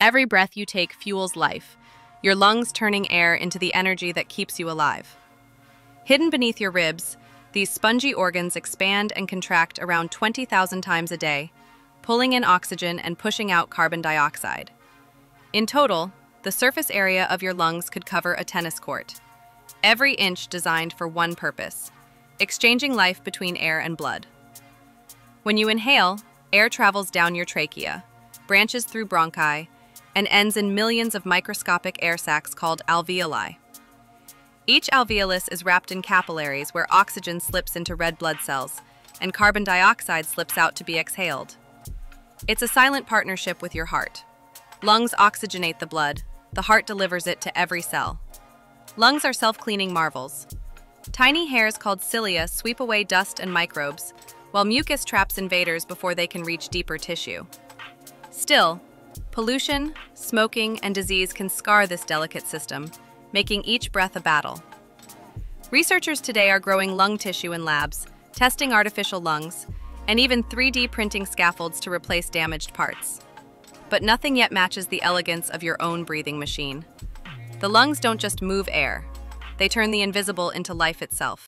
Every breath you take fuels life, your lungs turning air into the energy that keeps you alive. Hidden beneath your ribs, these spongy organs expand and contract around 20,000 times a day, pulling in oxygen and pushing out carbon dioxide. In total, the surface area of your lungs could cover a tennis court, every inch designed for one purpose exchanging life between air and blood. When you inhale, air travels down your trachea, branches through bronchi, and ends in millions of microscopic air sacs called alveoli. Each alveolus is wrapped in capillaries where oxygen slips into red blood cells and carbon dioxide slips out to be exhaled. It's a silent partnership with your heart. Lungs oxygenate the blood, the heart delivers it to every cell. Lungs are self cleaning marvels. Tiny hairs called cilia sweep away dust and microbes, while mucus traps invaders before they can reach deeper tissue. Still, pollution, smoking, and disease can scar this delicate system, making each breath a battle. Researchers today are growing lung tissue in labs, testing artificial lungs, and even 3D printing scaffolds to replace damaged parts. But nothing yet matches the elegance of your own breathing machine. The lungs don't just move air, they turn the invisible into life itself.